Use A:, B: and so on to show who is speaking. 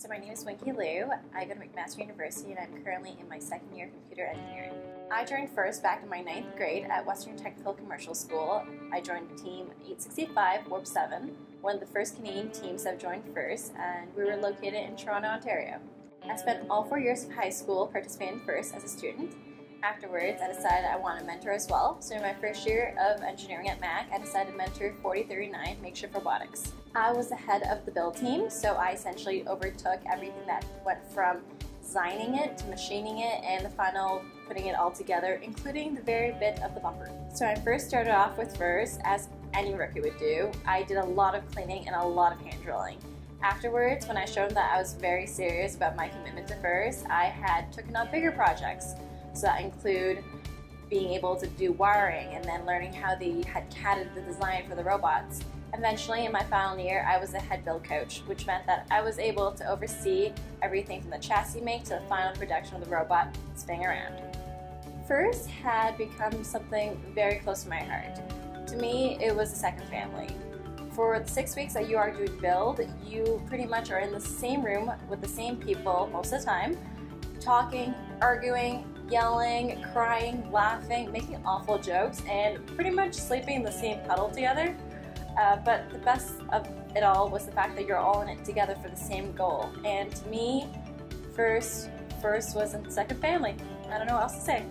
A: So my name is Winky Luo. I go to McMaster University and I'm currently in my second year of computer engineering. I joined FIRST back in my ninth grade at Western Technical Commercial School. I joined Team 865 Warp 7, one of the first Canadian teams that joined FIRST, and we were located in Toronto, Ontario. I spent all four years of high school participating in FIRST as a student. Afterwards, I decided I want to mentor as well. So in my first year of engineering at Mac, I decided to mentor 4039 Makeshift Robotics. I was the head of the build team, so I essentially overtook everything that went from designing it to machining it and the final putting it all together, including the very bit of the bumper. So I first started off with FIRST, as any rookie would do, I did a lot of cleaning and a lot of hand drilling. Afterwards, when I showed them that I was very serious about my commitment to FIRST, I had taken on bigger projects. So that include being able to do wiring and then learning how they had catted the design for the robots. Eventually, in my final year, I was a head build coach, which meant that I was able to oversee everything from the chassis make to the final production of the robot spinning around. FIRST had become something very close to my heart. To me, it was a second family. For the six weeks that you are doing build, you pretty much are in the same room with the same people most of the time, talking, arguing, yelling, crying, laughing, making awful jokes, and pretty much sleeping in the same puddle together. Uh, but the best of it all was the fact that you're all in it together for the same goal. And to me, FIRST, FIRST was a second family. I don't know what else to say.